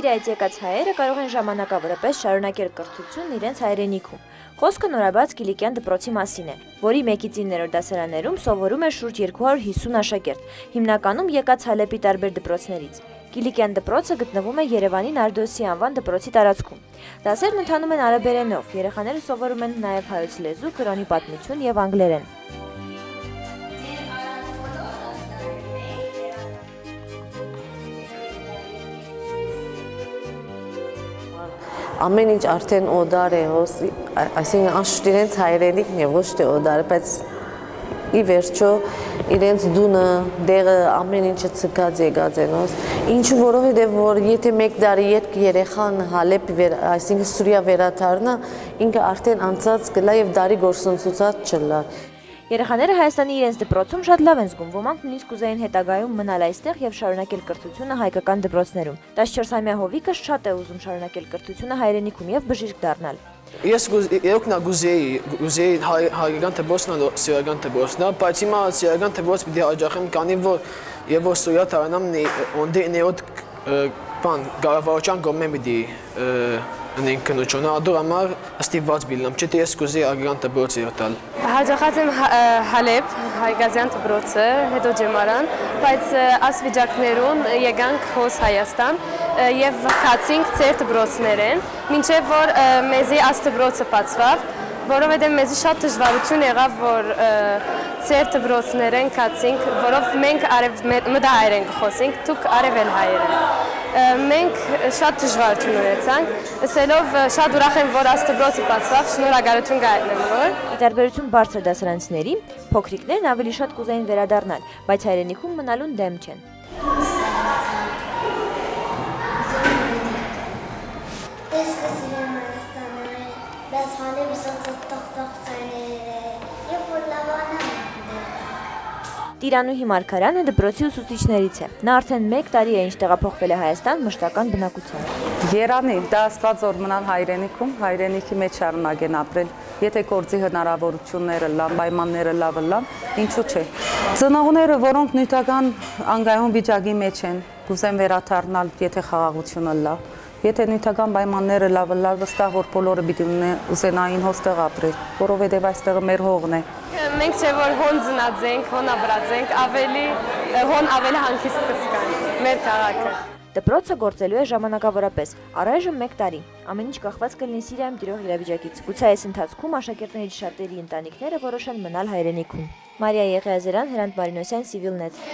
Սիրիայից եկած հայերը կարող են ժամանակավորապես շարունակել կրթությունն իրենց հայրենիքում։ Խոսքը նորաբաց Կիլիկյան դպրոցի մասին է, որի 1-ից 9-րդ դասարաններում սովորում է շուրջ 250 աշակերտ, հիմնականում եկած Հալեպի տարբեր դպրոցներից։ Կիլիկյան դպրոցը գտնվում է Երևանի Նարդոսի անվան դպրոցի տարածքում։ Դասերն ընթանում են արաբերենով, երեխաները սովորում են նաև հայոց լեզու, կրոնի պատմություն եւ անգլերեն։ ամեն ինչ արդեն օդար է, այսինքն անշուշտ իրենց հայրենիքն է, ոչ թե օդար, բայց ի վերջո իրենց դունը, դեղը, ամեն ինչը ցկած եկած են, ինչու որովհետև որ եթե մեկ տարի յետ երեխան Հալեպ, այսինքն Սուրիա վերադառնա, ինքը արդեն անցած կլա եւ դարի գործընծուցած չլա։ Երեխաները Հայաստանի իրենց դպրոցում շատ լավ են զգում, ոմանք նույնիսկ կուզեին հետագայում մնալ այստեղ եւ շարունակել կրթությունը հայկական դպրոցներում։ 14-ամյա Հովիկը շատ է ուզում շարունակել կրթությունը հայրենիքում եւ բժիշկ դառնալ։ Ես երկնա գուզեի, գուզեի հայկական դպրոցն ու սիրական դպրոցն, բայց հիմա սիրական դպրոց պիտի աջակեմ, քանի որ եւ որ սուրյա տարանամ ոնդե նեոտ բան գարավարության գոմեն պիտի կնոջոնը ադոր համար ստիված բիլնամ, չէ թե ես կուզեի արգան դպրոցը յոտալ։ Հաջողած եմ Հալեբ, Հայգազյան դպրոցը, հետո ջեմարան, բայց աս վիճակներուն եկանք հոս Հայաստան եւ քացինք ծեր դպրոցներեն, մինչեւ որ մեզի աս դպրոցը բացվավ, որովհետեւ մեզի շատ դժվարություն եղավ, որ ծեր դպրոցներեն քացինք, որով մենք արև մտահայեր ենք խոսենք, դուք արևել հայեր են մենք շատ դժվարություն ունեցանք, ասելով շատ ուրախ եմ, որ աստծո բացվավ, շնորհակալություն գայտնեմ որ։ Տարբերություն բարձր դասարանցիների, փոքրիկներն ավելի շատ կուզեին վերադառնալ, բայց հայրենիքում մնալուն դեմ չեն։ Ես կսիրեմ Հայաստանը, բայց հալի վիսոց տող-տող ծայները, եւ որ լավանա Տիրանուհի Մարգարյանը դպրոցի ուսուցիչներից է։ Նա արդեն 1 տարի է ինչ տեղափոխվել է Հայաստան մշտական բնակությամբ։ Երանի, դա Աստված որ մնալ հայրենիքում, հայրենիքի մեջ շարունակեն ապրել։ Եթե կորձի հնարավորությունները լավ, պայմանները լավը լավ, ինչու՞ չէ։ Ծնողները, որոնք նյութական անգայուն վիճակի մեջ են, կուզեն վերաթարնալ, եթե խաղաղությունը լավ Եթե նյութական պայմանները լավը լավ վստահ որ բոլորը պիտի ուզենային հոստեղ ապրել, որովհետև այստեղը մեր հողն է։ Մենք չէ որ հոն ծնած ենք, հոն ապրած ենք, ավելի հոն ավելի հանգիստ կսկանք մեր քաղաքը։ Դպրոցը գործելու է ժամանակավորապես, առայժմ 1 տարի։ Ամեն ինչ կախված կլինի Սիրիայում տիրող իրավիճակից։ Գուցե այս ընթացքում աշակերտների շատերի ընտանիքները որոշեն մնալ հայրենիքում։ Մարիա Եղիազարյան, Հրանտ Մարինոսյան, Civilnet։